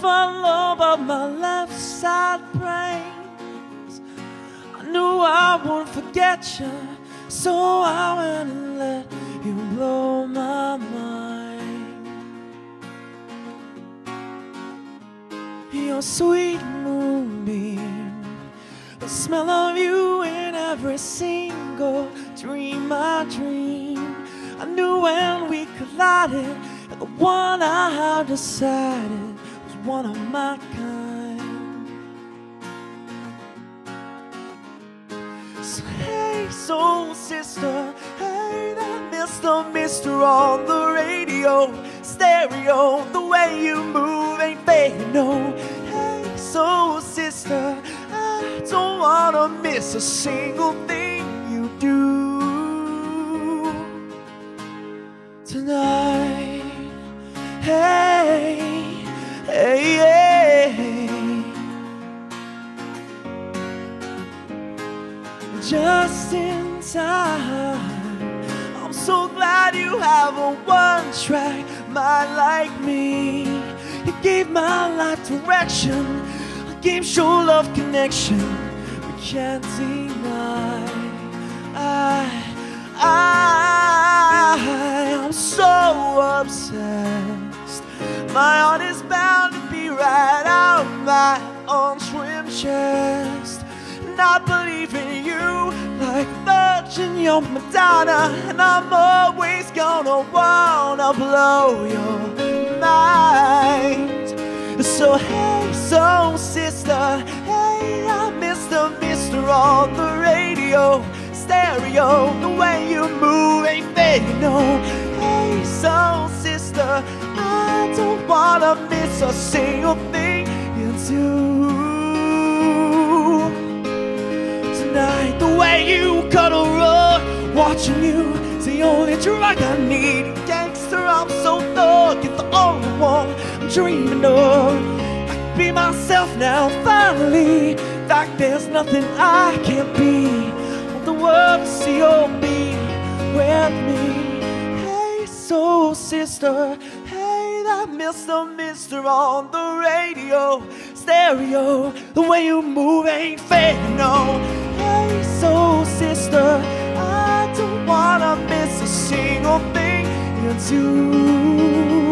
front lobe of my left side brain. I knew I wouldn't forget you, so I went and let you blow my mind. Your sweet moonbeam, the smell of you in every single dream I dream. I knew when we collided, the one I had decided one of my kind. So hey, soul sister, hey, that Mr. Mister on the radio, stereo, the way you move ain't fair, no. Hey, soul sister, I don't wanna miss a single thing in time. I'm so glad you have a one track mind like me. You gave my life direction, a game show love connection. We can't deny. I, I, I'm so obsessed. My heart is bound to be right out my untrimmed chest. And I believe in you You're Madonna. And I'm always gonna wanna blow your mind. So hey, so sister, hey, I'm Mr. Mister on the radio, stereo, the way you move ain't fair, you know. Hey, so sister, I don't wanna miss a single thing you do tonight. The way you watching you is the only drug I need. Gangster, I'm so thug, you're the only one I'm dreaming of. I can be myself now, finally. Like there's nothing I can't be. Want the world to see you be with me. Hey, soul sister. Hey, that Mr. Mister on the radio, stereo. The way you move ain't fair, no. Hey, soul sister. Do.